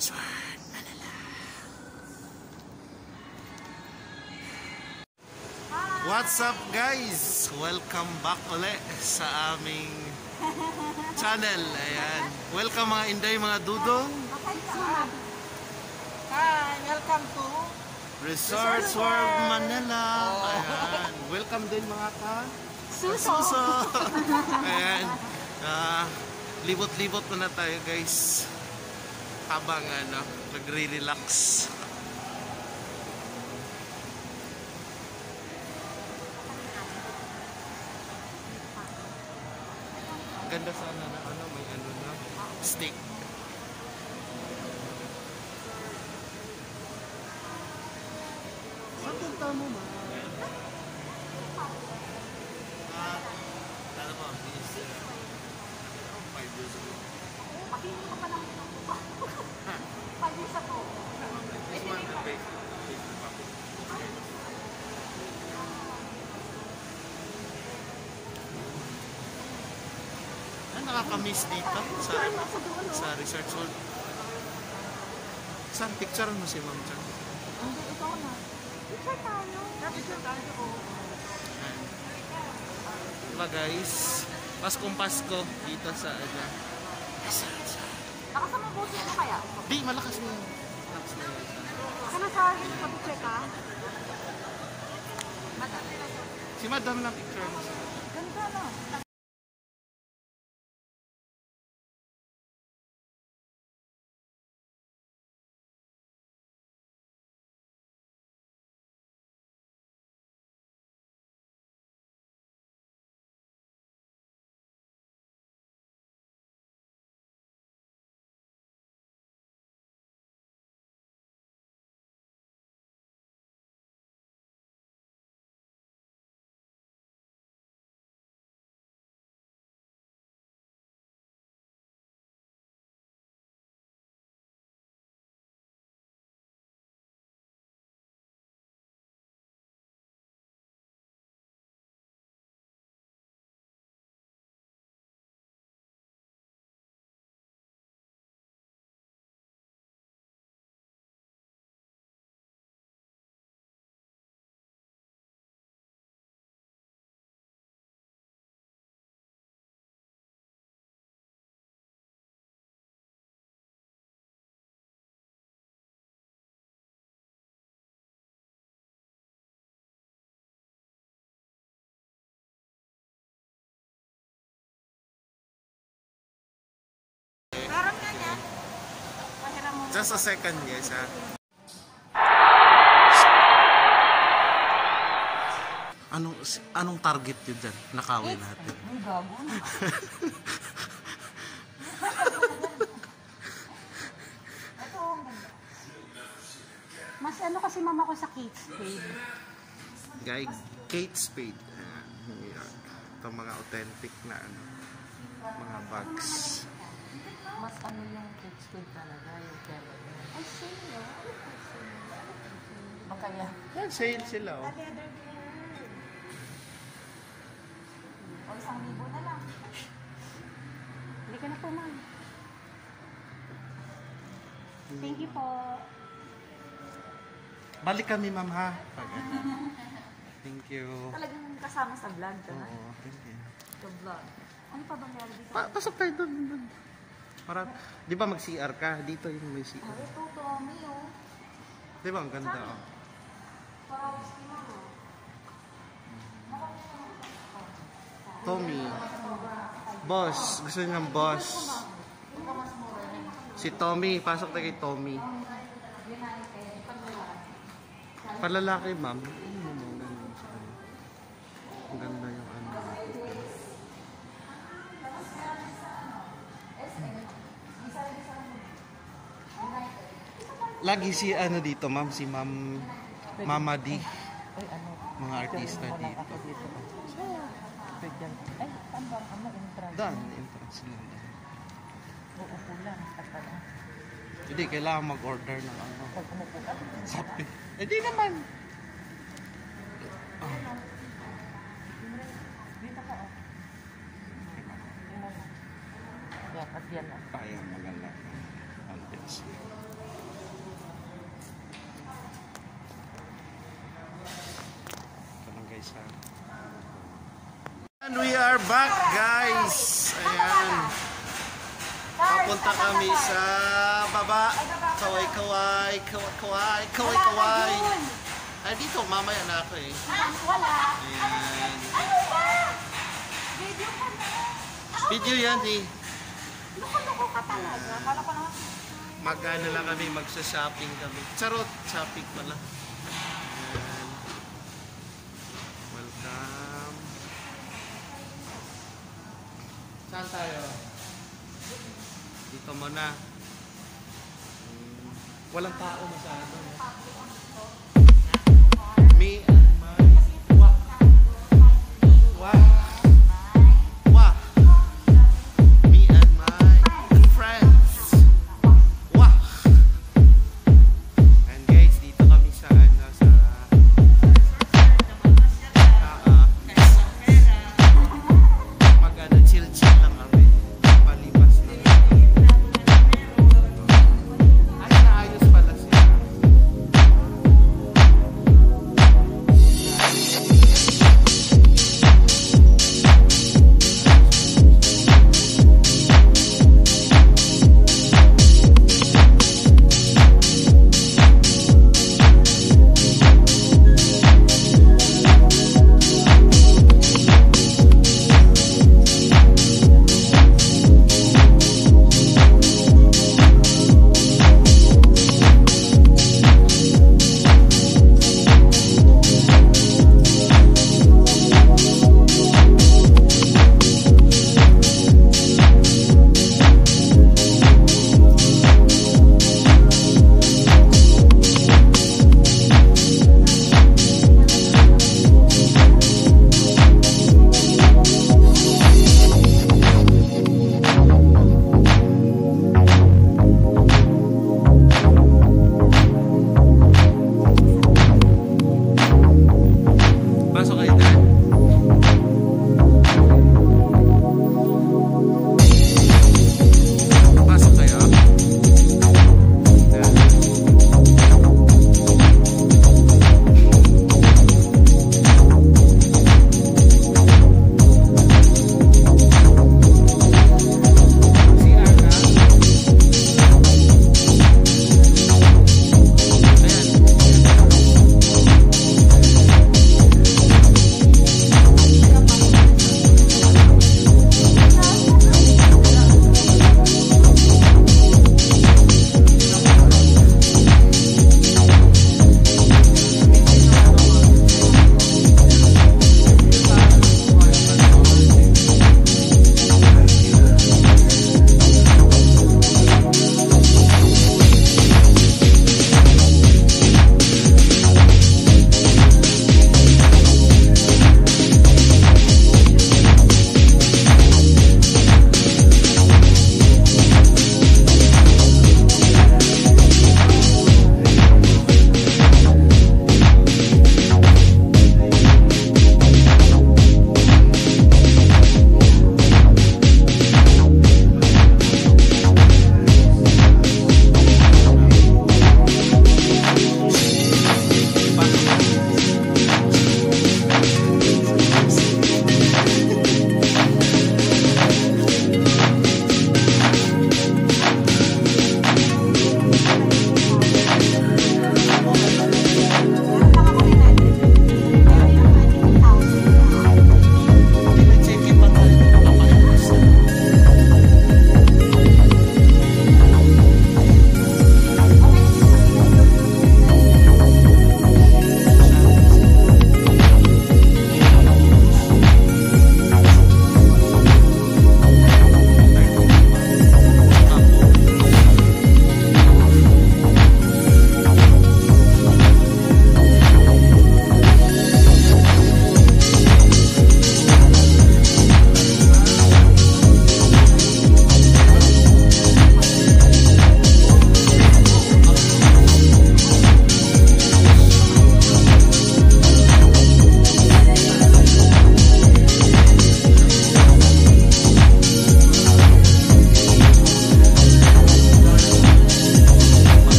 What's up guys? Welcome back uli sa aming channel. Ayan. Welcome mga inday, mga dudong. Hi, welcome to Resorts World Manila. Ayan. Welcome din mga ka. Suso. Suso. Ayan. Ah, libot-libot muna tayo guys. Habang ano, nagre-relax. Ganda sana na ano, may ano na, steak. Saan punta mo ma? Ah, ano ba? Is, uh, five years ago. Pakinggan ko pa lang ito. Pag-isa po. This one, the base, base republic. Ah, nakakamiss dito sa sa Research World. Saan picture mo si Ma'am Chan? Hindi, ikaw na. Picture tayo. Picture tayo. Diba guys? Paskong Pasko dito sa ano. Nakasama po siya mo kaya? Di, malakas yun. Malakas yun. Ano sa akin? Pag-picture ka? Si Madam lang picture mo siya. Just a second guys ha. Anong anong target yun dyan? Nakawin natin. Ang gago na. Ito, ang ganda. Mas ano kasi mama ko sa Kate Spade. Guy, Kate Spade. Ayan. Ito mga authentic na ano, mga bags. Mas ano yung Kate Spade talaga, yung Kevin. Ay, sino? Baka yan. Yan, sale sila oh. O, isang libo na lang. Hindi ka na po, ma'am. Thank you po. Balik kami ma'am ha. Pag, ano. Thank you. Talagang kasama sa vlog ka na. Oo, thank you. Sa vlog. Ano pa bang meron dito? Pa pasok tayo doon. doon. Para, di ba mag-CR ka? Dito yung may CR. Ay, ito, Tommy, oh. Di ba ang ganda oh. Parang. Tommy. Boss. Gusto niya ng boss. Si Tommy. Pasok tayo kay Tommy. Palalaki, ma'am. Lagi si ano dito, ma'am. Si ma'am Mama D. Ay, ano? Mga artista dito. dito. Ay, saan ba? Ano, entrance? Dan, entrance lang. Uupo lang. Basta lang. Hindi, kailangan mag-order ng ano. Pag umupo ka, Sabi. Eh di naman. dito ka, oh. Yan, at yan, oh. Kaya maganda. Ambience. Ito lang guys ha. And we are back guys! Ayan. Papunta kami sa baba. Kaway kaway, kaway kaway, kaway kaway. Ay dito, mamaya na ako eh. Wala. Ayan. Video yan eh. Loko-loko ka talaga. Kala ko naman. Lang kami, magsa-shopping kami. Charot, shopping pala. Ayan. Welcome. Saan tayo? Dito muna. Walang tao masyado. Me and my... Wa. Wa.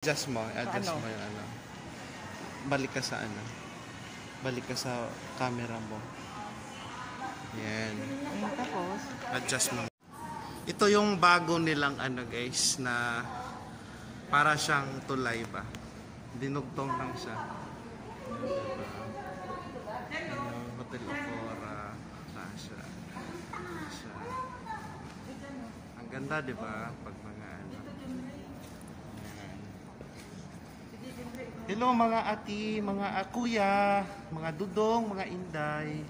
Adjust mo, adjust ano? mo yung ano. Balik ka sa ano. Balik ka sa camera mo. Yan. Ayun, tapos, Adjust mo. Ito yung bago nilang ano guys na para siyang tulay ba. Dinugtong lang siya. Diba? Ano, Hotel Okora. Kasha. Kasha. Ang ganda, di ba? Pag Hello mga ati, mga ah, kuya, mga dudong, mga inday.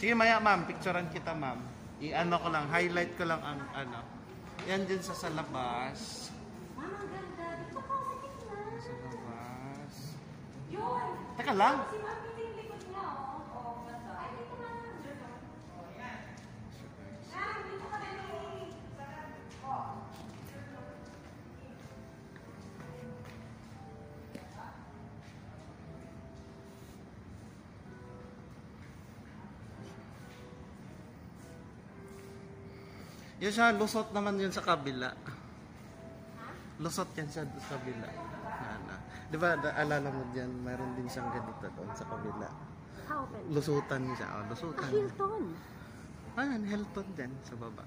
Sige maya ma'am, picturean kita ma'am. I-ano ko lang, highlight ko lang ang ano. Yan din sa sa labas. Mama, ganda. Dito ka. Sa labas. Yun! Teka lang. Yan siya, lusot naman yun sa kabila. Lusot yan siya sa kabila. Na, Di ba, alala mo dyan, mayroon din siyang ganito doon sa kabila. How open? Lusutan siya, oh, Ah, lusutan. Hilton. Ayan, Hilton din sa baba.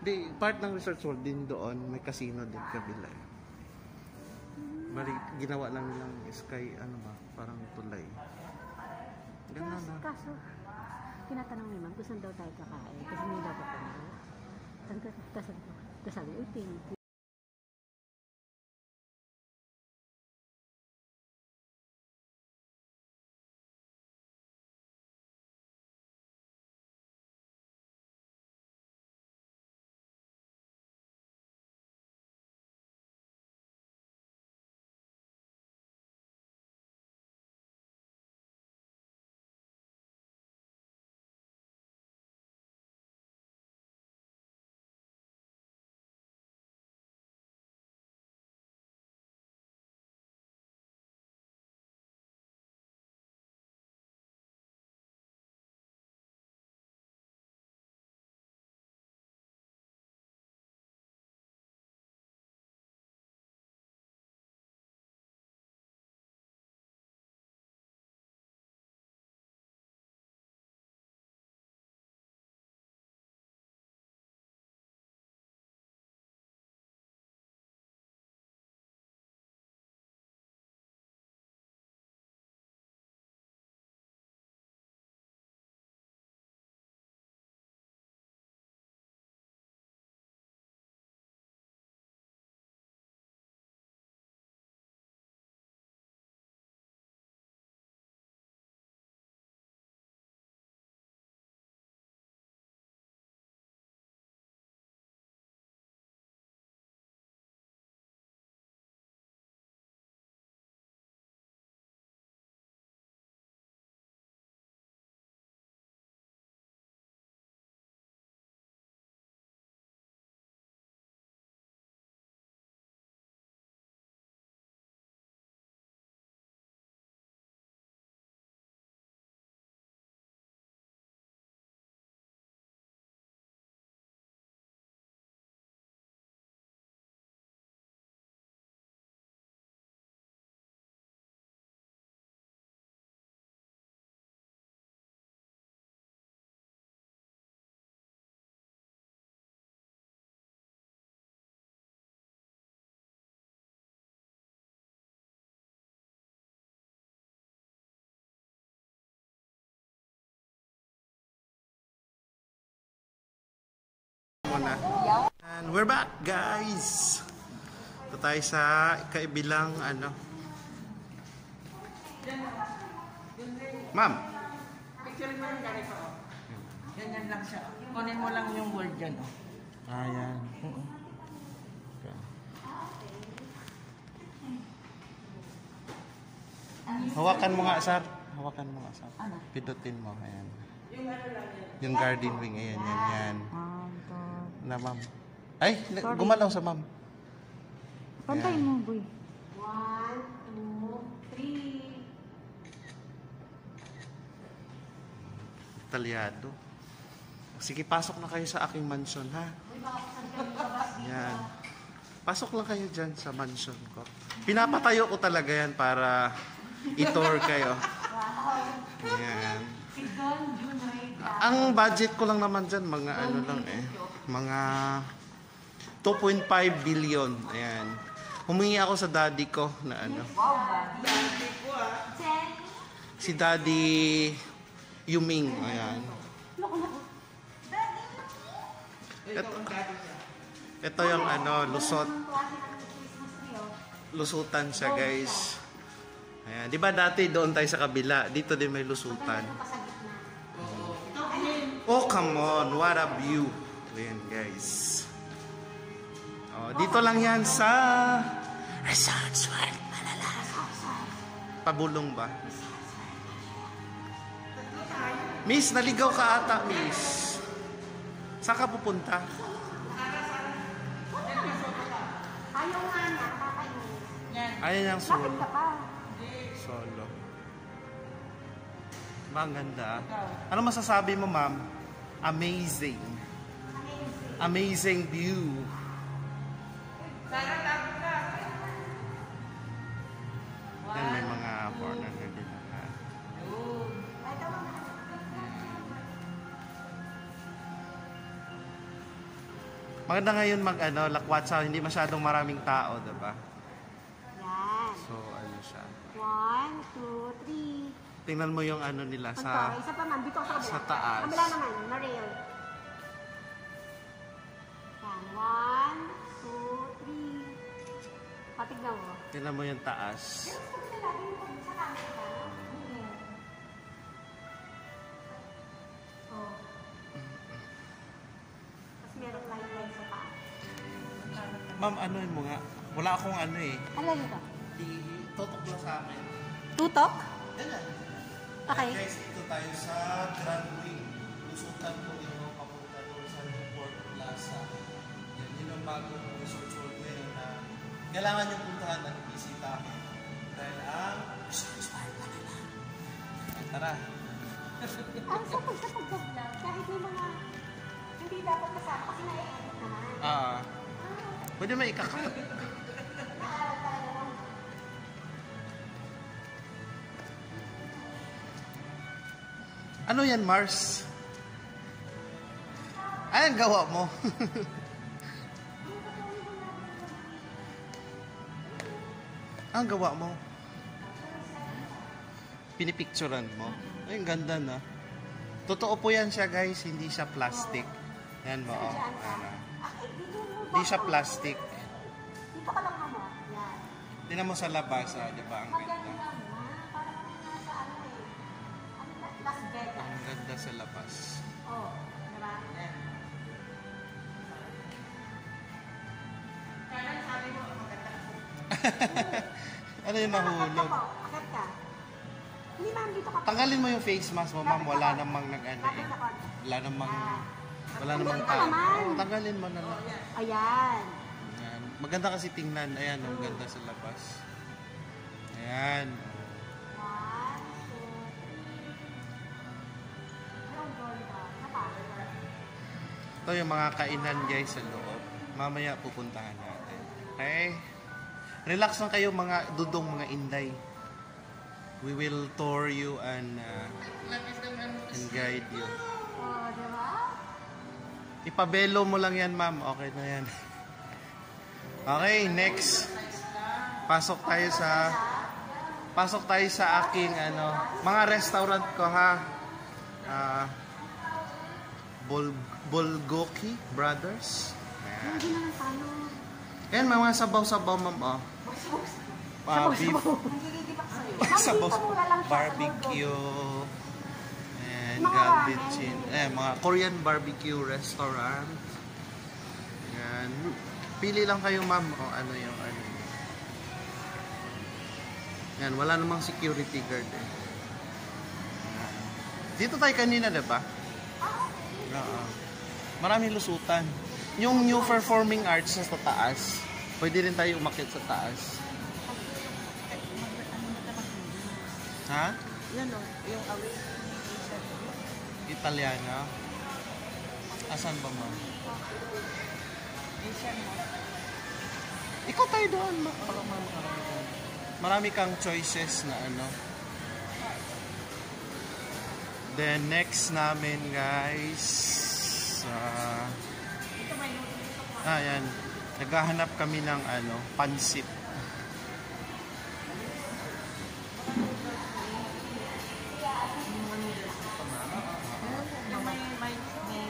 Di, part ng Research World din doon, may casino din kabila. Mali, ginawa lang nilang sky, ano ba, parang tulay. Kaso, na. kaso, tinatanong ni ma'am kung saan daw tayo kakain. Kasi may dapat pa na. Tapos sabi, uy, muna. And we're back, guys! Ito tayo sa kaibilang ano. Ma'am, Picture mo yung ganito. oh. Ganyan lang siya. Kunin mo lang yung word dyan. Oh. Ayan. Hawakan mo nga, sir. Hawakan mo nga, sir. Pindutin mo. Ayan. Yung garden wing. Ayan, yan, yan. Na, ma'am. Ay, na- gumalaw sa ma'am. Pantayin mo, boy. One, two, three. Talyado. Sige, pasok na kayo sa aking mansion, ha? Yan. Pasok lang kayo dyan sa mansion ko. Pinapatayo ko talaga yan para i-tour kayo. Yan. Ang budget ko lang naman dyan, mga ano lang eh. Mga 2.5 billion. Ayan. Humingi ako sa daddy ko na ano. Si daddy Yuming. Ayan. Ito, ito yung ano, lusot. Lusutan siya, guys. Ayan. Di ba dati doon tayo sa kabila? Dito din may lusutan. Oh, come on. What a view. Ayan, guys. Oh, dito lang yan sa Resorts World, Malala. Pabulong ba? Miss, naligaw ka ata, miss. Saan ka pupunta? Ayaw nga na, kakainin. Ayan yung solo. Bakit ka pa? Solo. Maganda. Ano masasabi mo, ma'am? Amazing. Amazing view. Yan, may mga foreigner na din. ha? Maganda ngayon mag ano, lakwatsa, hindi masyadong maraming tao, 'di ba? Yan. So, ano siya. One, two, three. Tingnan mo yung ano nila Ito, sa isa pa man, dito sa kabila. sa taas. Kabila naman, na-rail. Yan, one, two, three. Patignan mo. Tingnan mo yung taas. Oh. Sa taas. Ma'am, ano mo nga? Wala akong ano eh. Ano dito? Itutok lang sa akin. Tutok? Ganyan. Okay. Guys, ito tayo sa Grand Wing. Lusutan ko ito papunta doon sa Newport Plaza. Yan, yun ang bagong resort world ngayon na kailangan yung puntahan at bisitahin. Dahil ang World Manila. Tara. Ang sa pag sa pag-vlog, kahit may mga hindi dapat kasama kasi na-edit naman. Ah. Pwede may ikakat. Ano yan, Mars? Ay, ang gawa mo. ang gawa mo. Pinipicturan mo. Ay, ang ganda na. Totoo po yan siya, guys. Hindi siya plastic. Yan mo, oh. Ayan, ah. Hindi siya plastic. Dito ka lang mama. Yan. Tingnan mo sa labas, ah, di ba? Ang ganda. Ano yung nahulog? po. Akit ka. Hindi ma'am, dito ka. Tanggalin mo yung face mask mo, ma'am. Wala namang nag-ano eh. Wala namang... Yan. Wala namang tao. tanggalin mo na lang. Ayan. Ayan. Maganda kasi tingnan. Ayan, ang ganda sa labas. Ayan. Ito yung mga kainan guys sa loob. Mamaya pupuntahan natin. Okay? Relax lang kayo mga dudong mga inday. We will tour you and uh, and guide you. Oh, diba? Ipabelo mo lang yan, ma'am. Okay na yan. Okay, next. Pasok tayo sa Pasok tayo sa aking ano, mga restaurant ko ha. Ah, Bol Bolgoki Brothers. Ayan. Ayan, mga sabaw-sabaw, ma'am, oh. Ah, beef. sabaw mura lang siya sa barbecue. And Mga galbichin. Eh, mga Korean barbecue restaurant. Ayan. Pili lang kayo, ma'am, o ano yung ano. Yan, wala namang security guard eh. Dito tayo kanina, di ba? Oo. Maraming lusutan. Yung new performing arts na sa taas, pwede rin tayo umakit sa taas. Ha? Yan o, yung away. Italiano? Asan ba mo? Asian mo. Ikaw tayo doon. ma- marami kang- choices na ano. Then next namin guys. ah ah, yan. Naghahanap kami ng ano, pansit. Yung may, may, may,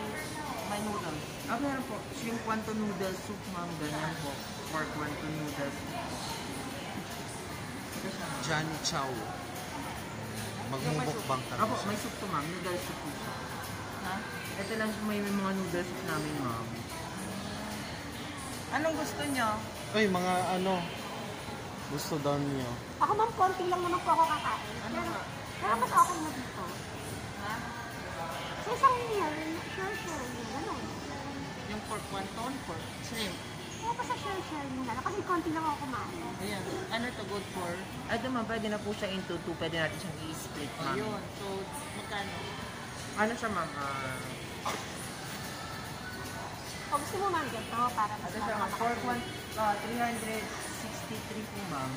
may noodles. Ah, meron po. Yung kwanto noodle soup, ma'am, ganyan po. Or kwanto noodle soup. Johnny Chow. Magmumukbang kami. Apo, may soup to, ma'am. Noodle soup po siya. Ha? Ito lang may, may mga noodle soup namin, ma'am. Anong gusto niyo? Uy, mga ano, gusto daw niyo. Ako ma'am, konti lang naman po ako kakain. Ano Pero, pero mas okay na dito. Ha? Sa isang meal, sure, sure, yun, gano'n. Yung pork wonton, pork shrimp. Kaya pa sa share, share nyo na lang. Kasi konti lang ako kumain. Ayan. Ano to good for? Ito ma'am, pwede na po siya into two. Pwede natin siyang i-split, ma'am. Ayun. So, magkano? Ano siya, ma'am? Ah, O gusto mo ma'am, ganito para mas Ano siya, ma'am? Pork one, ah, 363 po, ma'am.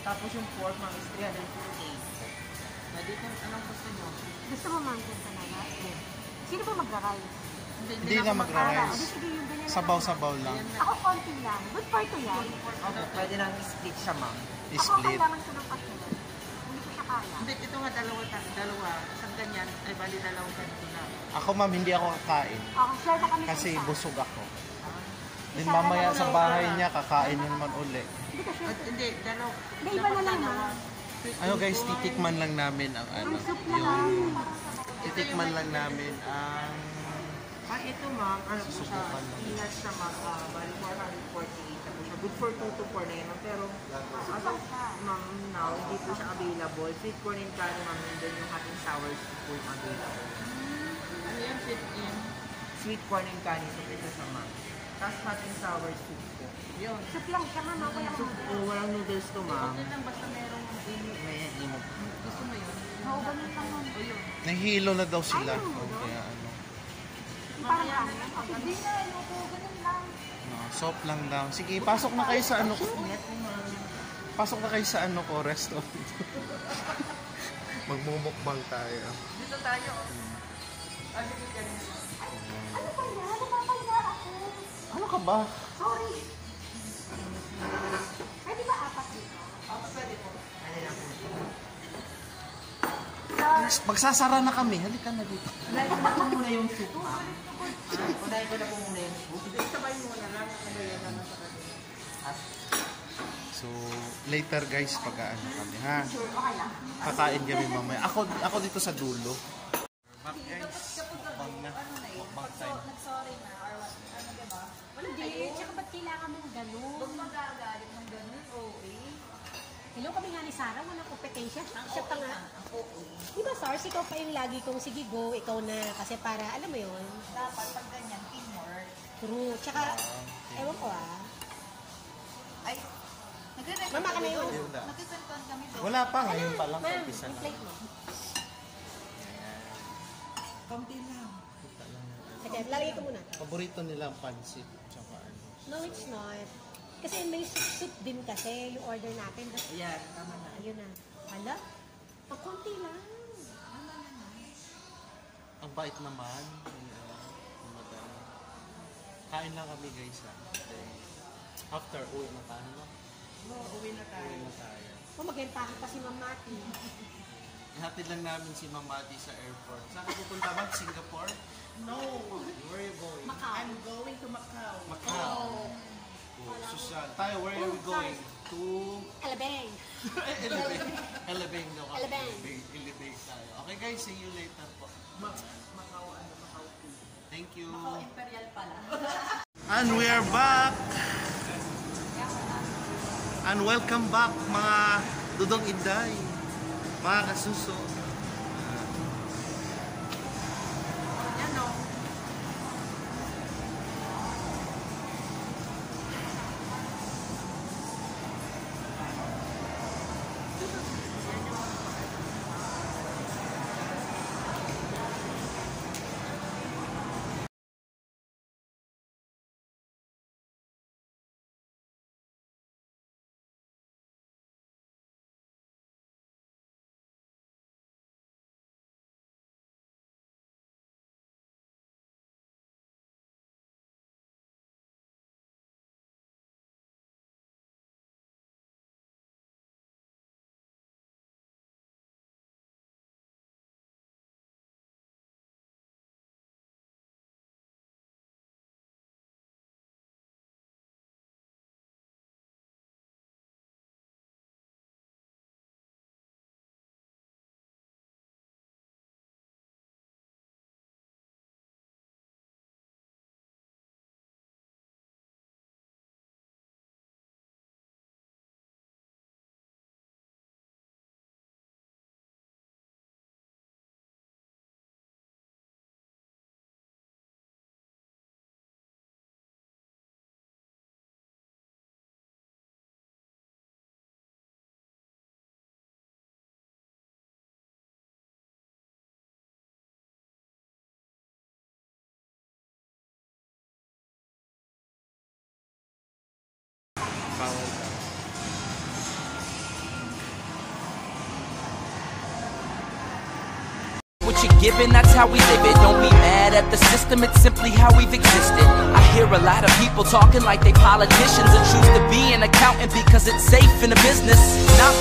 Tapos yung pork, ma'am, is 348. Pwede kung anong gusto nyo. Gusto mo ma'am, ganito na lang. Sino ba magra-rice? Hindi na Ah, magra-rice. di sige, yung ganyan na lang. Sabaw-sabaw lang. Ako konti lang. Good for to yan. Okay, pwede nang i-split siya, ma'am. Ako I-split. kailangan ko ng kasunod. Hindi ko siya kaya. Hindi, ito nga dalawa, ta- dalawa. Isang ganyan, ay bali dalawang ganito. Ako ma'am, hindi ako kakain. Okay, share na kami sa Kasi isa. busog ako. Then Isa na mamaya sa bahay niya, kakain yun naman uli. Hindi ka. At hindi, dalaw. Hindi, iba na lang ma'am. Ano guys, titikman lang namin ang ano. Ang soup na lang. Titikman lang namin ang... Ah, ito, ma'am, ano po siya, Susubukan lang. peanut siya, ma'am. Ah, bali 448 na po siya. Good for 2 to 4 na yun, ma'am. Pero, as of, ma'am, now, hindi po siya available. Sweet corn and curry, ma'am, yung and sour soup po yung available. Ano yan, fit in? Sweet corn and curry soup ito siya, ma'am. Tapos hot and sour soup po. Yun. Soup lang siya ma'am. Ako lang Soup po, walang noodles to, ma'am. Okay lang, basta merong init. May imo. Gusto mo yun? Oo, ganun lang yun. O yun. Nahihilo na daw sila. Ay, ano? Kaya ano. Parang ano. Okay, Hindi na, ayoko. Ganun lang. No, soap lang daw. Sige, pasok na kayo sa ano ko. Po. Pasok na kayo sa ano ko, restaurant. Magmumukbang tayo. Dito tayo. Ano pa yan? Ano pa kaya ako? Ano ka ba? Sorry. Pwede ba apat dito? Ano lang po. Magsasara na kami. Halika na dito. Unahin ko na po muna yung soup, ma'am. Ah, Unahin ko na po muna yung soup. Sabay mo na lang. Ano yan naman sa kanila. So, later guys, pag ano kami, ha? Sure, okay lang. Kakain kami mamaya. Ako, ako dito sa dulo. Ganun? Huwag magagalit ng ganun, okay. Hello kami nga ni Sarah, walang kompetensya. Ang Siya pa nga. lang, ang okay. Di ba, Sars, ikaw pa yung lagi kong, sige, go, ikaw na. Kasi para, alam mo yun, Dapat pag ganyan, teamwork. true. Tsaka, ewan ko ah. Ay, nagre-record Mama ka na yun. Wala. Nagkikantuan kami doon. Wala pa, ngayon pa lang. Ma'am, Umpisa yung na. plate mo. Kaunti lang. Sige, lalagay ko muna. Paborito nila ang pansit. No, it's not. Kasi may soup din kasi yung order natin. Ayan, tama na. ayun na. Hala, pag konti lang. Ang bait naman. Ayan, ang madami. Kain lang kami guys ha. Then, After, uwi na tayo. no? Uwi na tayo. Uwi na tayo. Oh, pa si Ma'am Mati. Ihatid lang namin si Ma'am Mati sa airport. Saan ka pupunta ba? Singapore? No. Where are you going? Macau. I'm going to Macau. Macau. Oh, Susan. Tayo, where are we going? To Alabang. Elevate. Elevate daw kami. Elevate. Elevate tayo. Okay guys, see you later po. Ma Macau, ano, Macau tea. Thank you. Oh, imperial pala. And we are back. And welcome back mga Dudong Inday. Mga kasuso. You're given, that's how we live it. Don't be mad at the system, it's simply how we've existed. I hear a lot of people talking like they politicians and choose to be an accountant because it's safe in the business, not